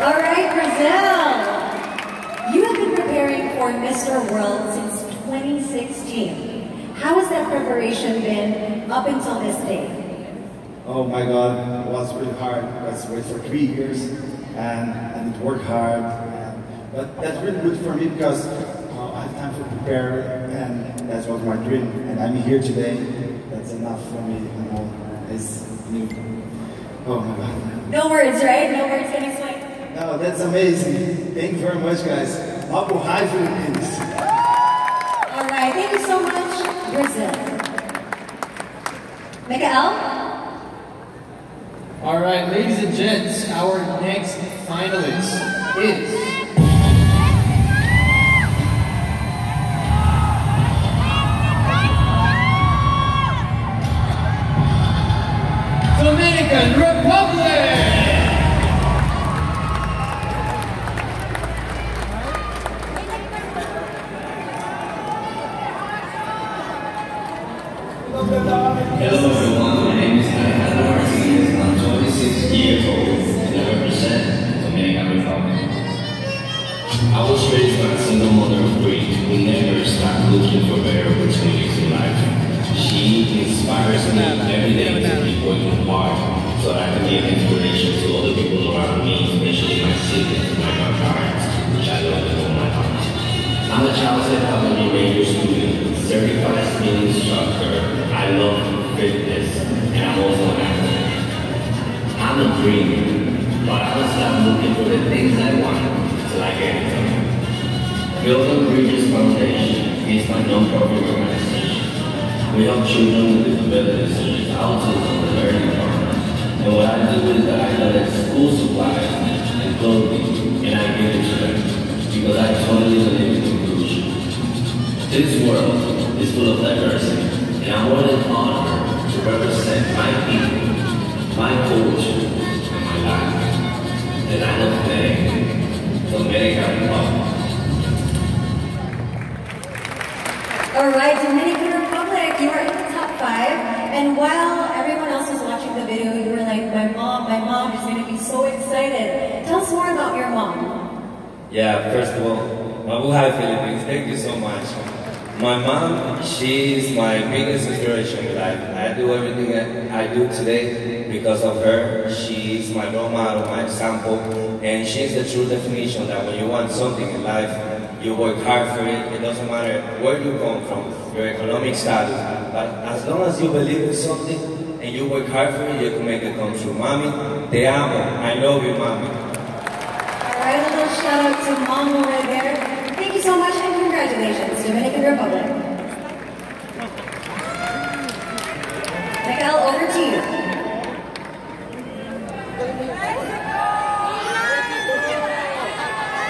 All right, Brazil. You have been preparing for Mr. World since 2016. How has that preparation been up until this day? Oh my God, it was really hard. I was wait for three years and I to work hard. And, but that's really good for me because uh, I have time to prepare and that was my dream. And I'm here today. That's enough for me. You know, it's new. Oh my God. No words, right? No words can explain. No, that's amazing. Thank you very much, guys. Mabuhay Philippines. All right, thank you so much, Brazil. Mikael? All right, ladies and gents, our next finalist is Hello everyone, my name is Alejandro Martinez. I'm 26 years old and I represent Dominican Republic. I was raised by a single mother of three who never stopped looking for better opportunities in life. She inspires me every day to keep working hard so that I can be an inspiration childhood Academy Ranger student, certified spinning instructor. I love fitness, and I'm also an athlete. I'm a dreamer, but I don't stop looking for the things I want till uh, I get done. Building Bridges Foundation is my non-profit organization. We help children with disabilities such as autism and learning problems. And what I do is that I collect school supplies and clothing, and I give it to them because I totally believe in. This world is full of diversity, and I'm more than honored to represent my people, my culture, and my life. And I love thank Dominican Republic. All right, Dominican Republic, you are in the top five. And while everyone else was watching the video, you were like, my mom, my mom is going to be so excited. Tell us more about your mom. Yeah, first of all, Mabuhay Philippines, thank you so much. My mom, she's my biggest inspiration in life. I do everything that I do today because of her. She's my role model, my example, and she's the true definition that when you want something in life, you work hard for it. It doesn't matter where you come from, your economic status, but as long as you believe in something and you work hard for it, you can make it come true. Mommy, te amo. I love you, mommy. All right, a little shout out to mom over there. Thank you so much congratulations, Dominican Republic. Mikael, over to you.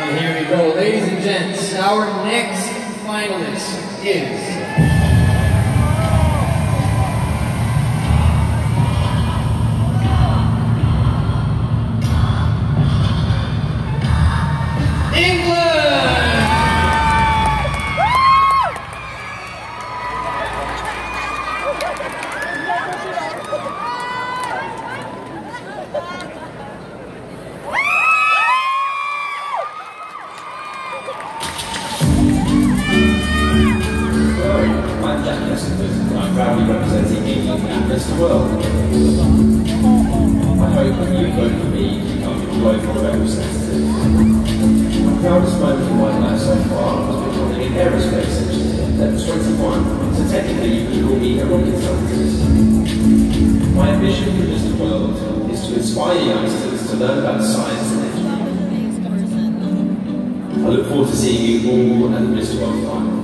And here we go, ladies and gents, our next finalist is proudest moment of my life so far was becoming an aerospace engineer at 21, so technically you could call me a rocket scientist. My ambition for Mr. World is to inspire youngsters to learn about science and engineering. I look forward to seeing you all at the Mr. World final.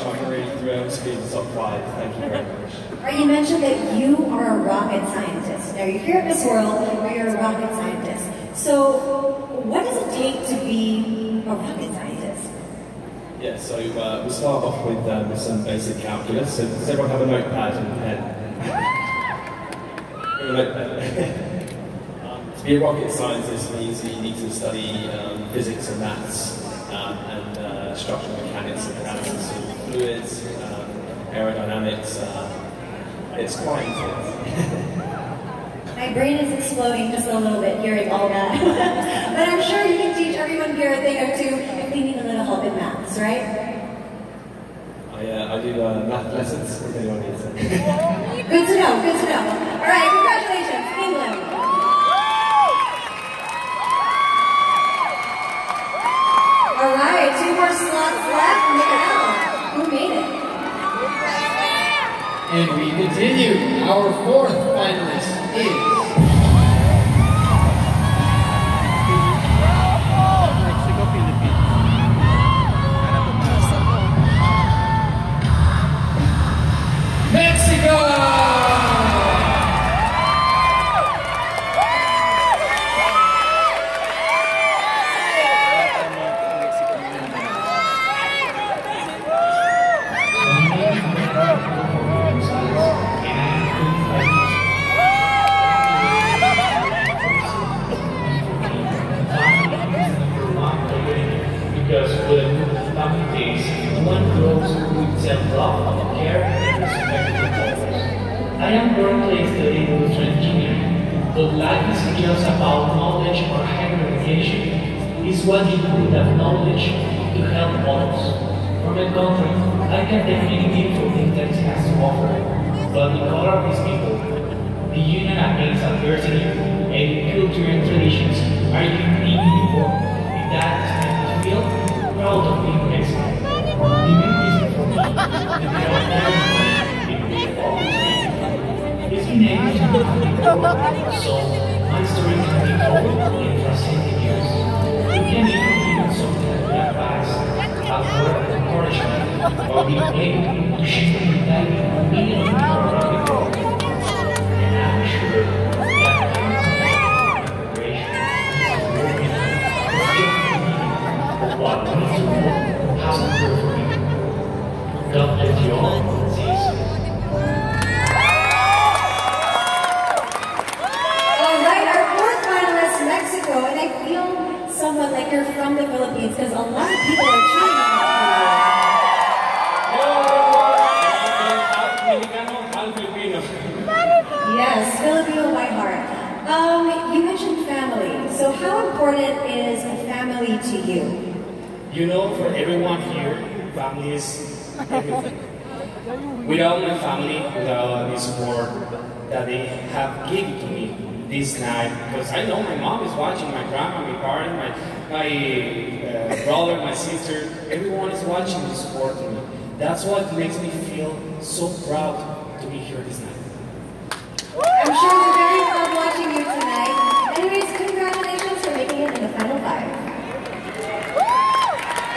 So much. I'm really thrilled to be in the top five. Thank you very much. Right, you mentioned that you are a rocket scientist. Now, you're here at Miss World, where you're a rocket scientist. So, what does it take to be a rocket scientist? Yeah, so uh, we'll start off with um, some basic calculus. So does everyone have a notepad and pen? um, to be a rocket scientist means you need to study um, physics and maths um, and uh, structural mechanics and analysis fluids, um, aerodynamics, uh, it's quite intense. My brain is exploding just a little bit hearing all that. but I'm sure you can teach everyone here a thing or two if they need a little help in maths, right? I, uh, I do uh, math lessons if anyone needs it. Good to know, good to know. All right, congratulations, England. All right, two more slots left. Miguel, who made it? And we continue. Our fourth finalist is. I am currently studying Lutheran engineering, but life isn't just about knowledge or higher education. It's what you do with knowledge to help others. For my country, I can take many beautiful things that it has to offer, but the color of these people, the union against adversity, and culture and traditions are uniquely important. Or be able to shape the Philippines because a lot of people are cheering you. Yes, Filipino by heart. Um, you mentioned family. So how important is family to you? You know, for everyone here, family is everything. Without my family, without the support that they have given to me this night, because I know my mom is watching, my grandma, my parents, my, my uh, brother, my sister, everyone is watching and supporting me. That's what makes me feel so proud to be here this night. I'm sure they're very proud watching you tonight. Anyways, congratulations for making it in the final five.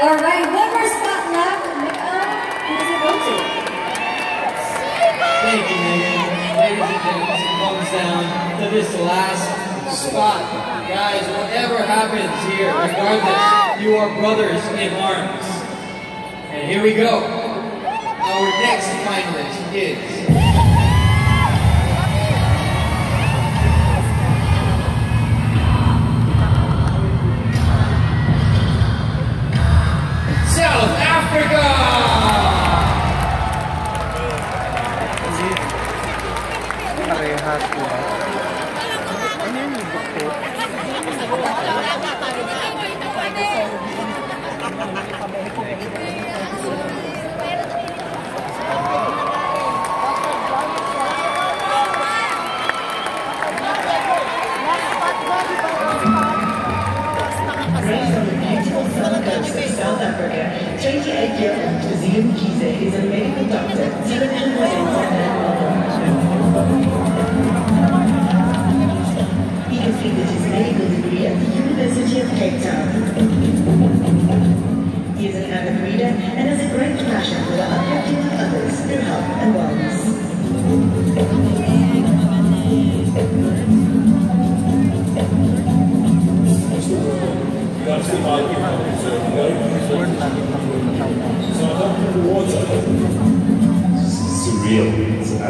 All right, one more spot left. Uh, who does it go to? Thank you, Megan. Ladies and gentlemen, it comes down to this last spot. Guys, whatever happens here, regardless, you are brothers in arms. And here we go. Our next finalist is. Is a medical doctor,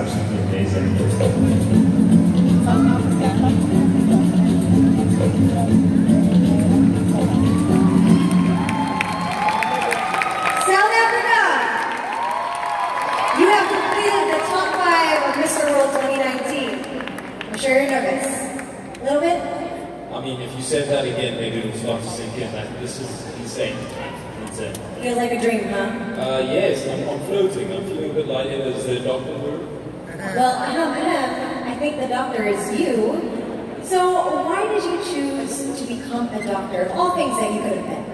South Africa, you have completed the top five of Mr. World 2019. I'm sure you're nervous. A little bit? I mean, if you said that again, maybe it'll start to sink in. This is insane. Insane. Feels like a dream, huh? Uh, yes, I'm, floating. I'm feeling a bit like it the doctor room. Well, um, I think the doctor is you. So why did you choose to become a doctor? Of all things that you could have been.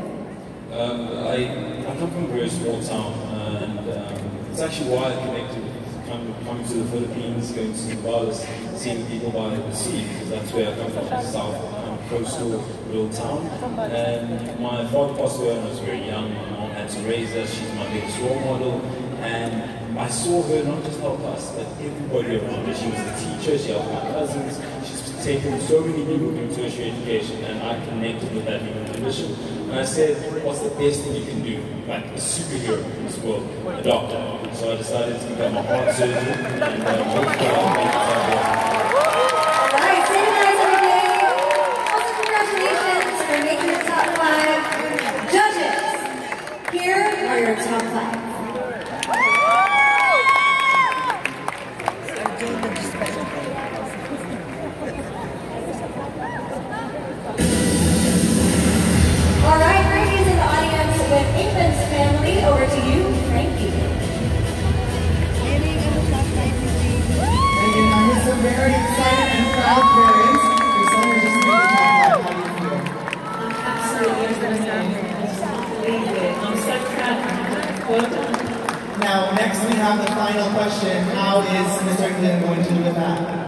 Um, I, I come from a very small town, and um, it's actually why I connected with coming, coming to the Philippines, going to Zambales, seeing people by the sea, because that's where I come from, the south, um, coastal little town. And my father passed away when I was very young. My mom had to raise us. She's my biggest role model. And I saw her not just help us, but everybody around her. She was a teacher, she helped my cousins, she's taken so many people through tertiary education, and I connected with that human condition. And I said, what's the best thing you can do? Like a superhero in this world, a doctor. So I decided to become a heart surgeon, and uh,